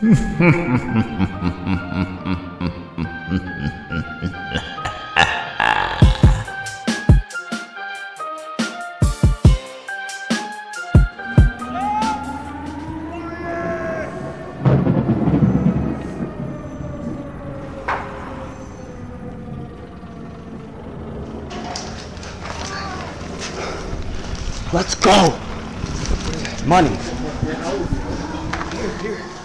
Let's go. Money. James.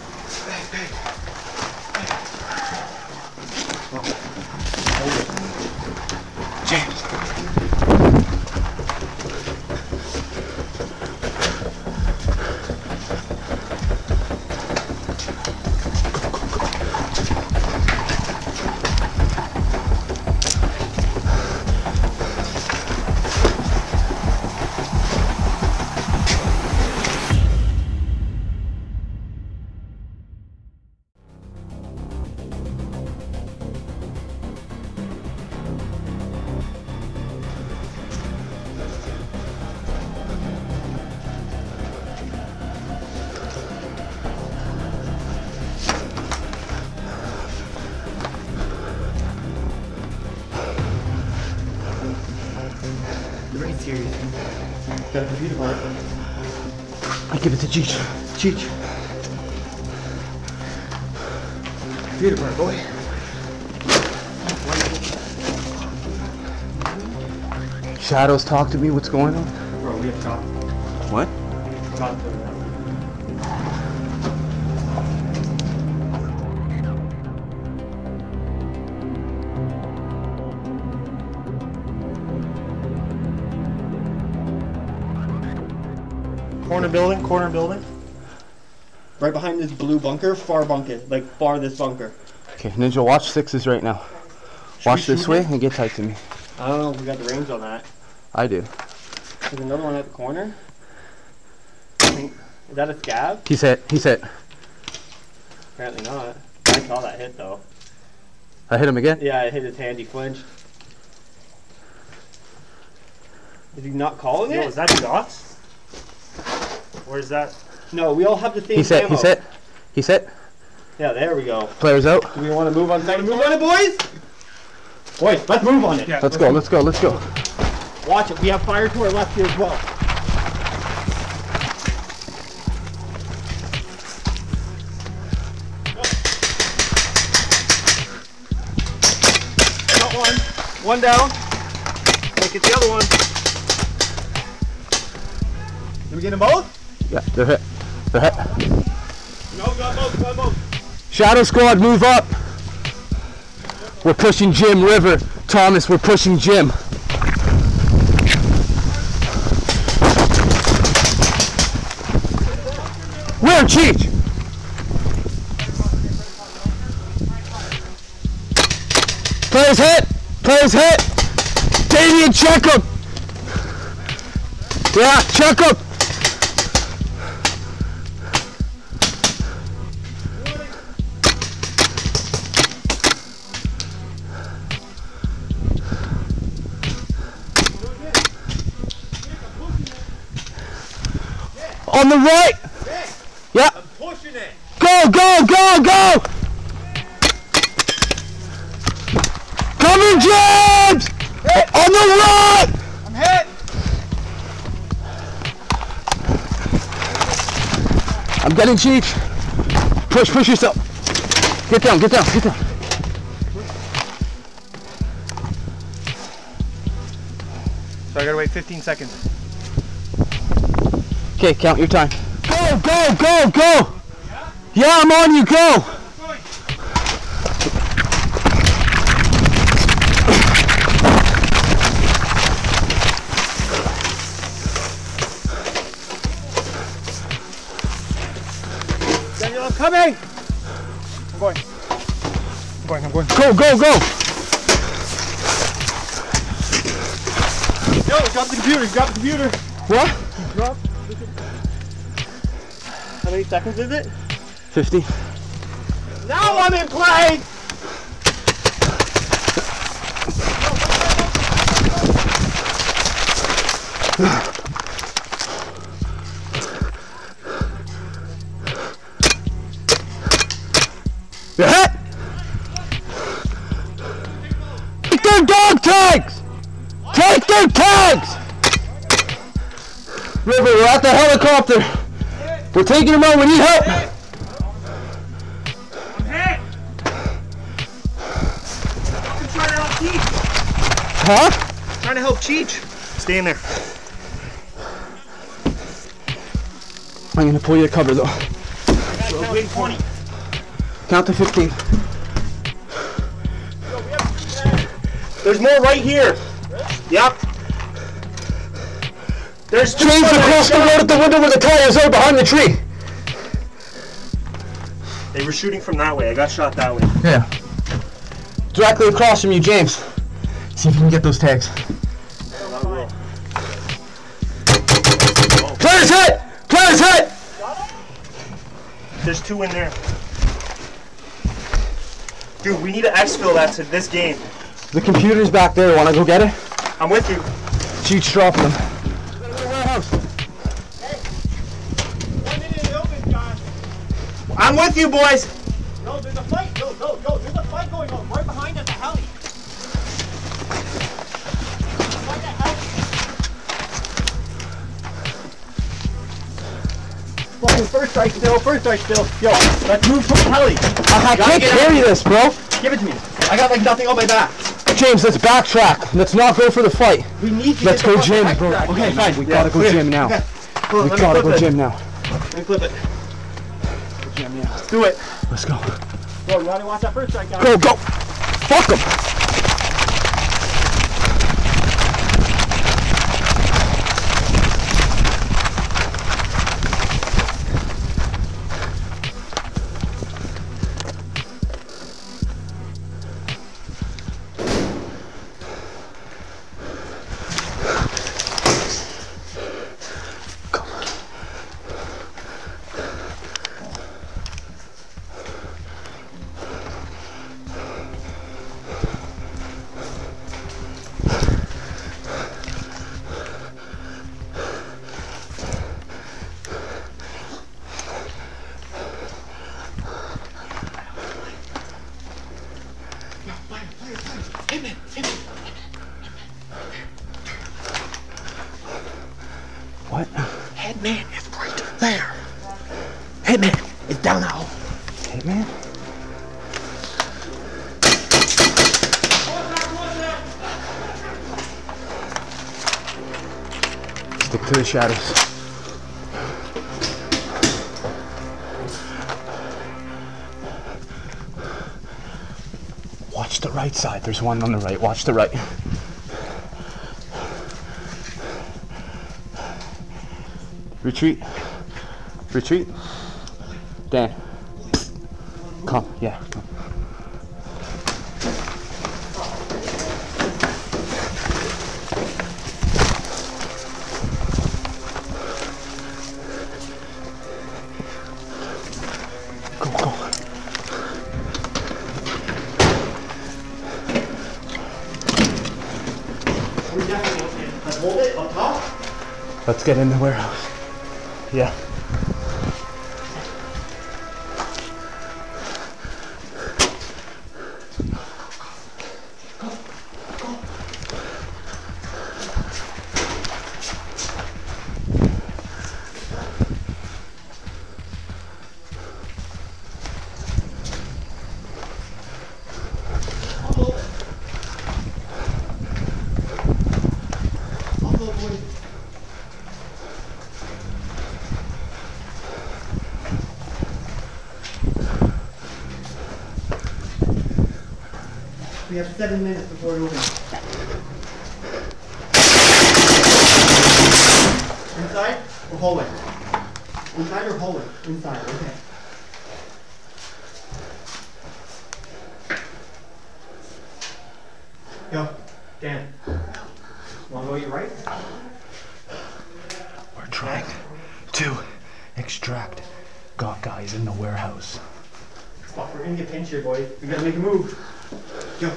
Got a computer part. I give it to Cheech. Cheech. Computer part, boy. Shadows, talk to me. What's going on? Bro, we have to talk. What? Talk to Corner building, corner building. Right behind this blue bunker, far bunker, like far this bunker. Okay, Ninja, watch sixes right now. Watch this way it? and get tight to me. I don't know if we got the range on that. I do. There's another one at the corner. Is that a scab? He's hit. He's hit. Apparently not. I saw that hit though. I hit him again. Yeah, I hit his hand. He flinched. Is he not calling Yo, it? is that dots? Where's that? No, we all have the same He's hit. ammo. He's hit. He's hit. Yeah, there we go. Players out. Do we want to move on second? Move on it, boys! Boys, let's move on it. Yeah. Let's go. Let's go. Let's go. Watch it. We have fire to our left here as well. Got one. One down. Look at the other one. Did we get them both? Yeah, they're hit. They're hit. No. Got both. Shadow squad, move up. We're pushing Jim River. Thomas, we're pushing Jim. Where, Cheech? Players hit. Players hit. Damien, check him. Yeah, check him. On the right. Yeah. I'm pushing it. Go, go, go, go! Coming, James! On the right! I'm hit. I'm getting Cheech. Push, push yourself. Get down, get down, get down. So I gotta wait 15 seconds. Okay, count your time. Go, go, go, go! Yeah, I'm on you, go! Daniel, I'm coming! I'm going. I'm going, I'm going. Go, go, go! Yo, drop the computer. Drop the computer. What? Drop. How many seconds is it? 50. Now I'm in play. Hit! Take their dog tags! Take their tags! River, we're at the helicopter. We're taking them out. We need help. I'm hit. I'm trying to help Cheech. Huh? Trying to help Cheech. Stay in there. I'm gonna pull you to cover though. Count to 20. Count to 15. There's more right here. Yep. There's two James across the road at the window where the tires are behind the tree. They were shooting from that way. I got shot that way. Yeah. Directly across from you, James. See if you can get those tags. Claire's hit! Claire's hit! There's two in there. Dude, we need to exfil that to this game. The computer's back there. Wanna go get it? I'm with you. Cheech's dropping them. I'm with you, boys. No, there's a fight. Yo, yo, yo, there's a fight going on right behind us, the heli. Fight. Fucking first strike still, first strike still. Yo, let's move from the heli. I Gotta can't get carry this, bro. Give it to me. I got like nothing on my back. James, let's backtrack. Let's not go for the fight. We need to Let's go gym, bro. Okay, fine. We Yeah, gotta go clear. gym now. Okay. On, We gotta go it. gym now. Let me flip it. Gym, yeah. Let's do it. Let's go. Yo, you gotta watch that first strike, guys. Go, go. Fuck him. Headman is right there. Headman is down that hole. Hitman? Stick to the shadows. Watch the right side. There's one on the right. Watch the right. Retreat. Retreat. Dan. Come, yeah. Come. Go, go. We definitely can. Let's hold it up top. Let's get in the warehouse. Yeah. We have seven minutes before it opens. Inside or hallway? Inside or hallway? Inside, okay. Yo, Dan. Wanna go your right? We're trying to extract got guys in the warehouse. Fuck, we're gonna get pinched here, boys. We gotta make a move. Yo.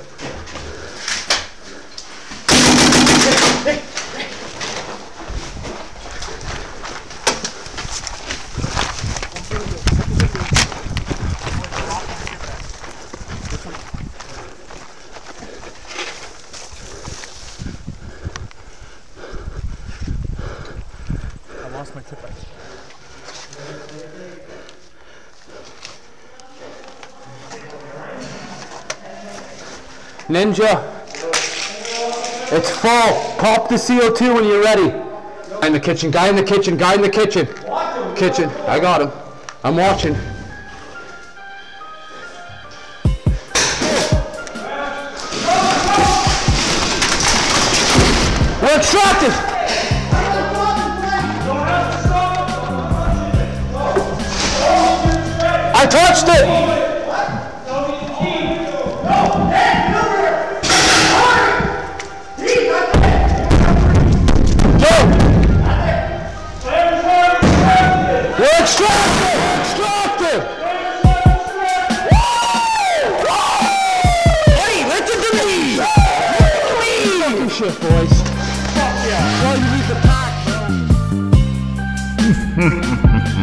I lost my tip back. Ninja. It's full. Pop the CO2 when you're ready. Guy in the kitchen, guy in the kitchen, guy in the kitchen. Kitchen. I got him. I'm watching. We're extracted! I touched it!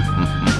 Mm-hmm.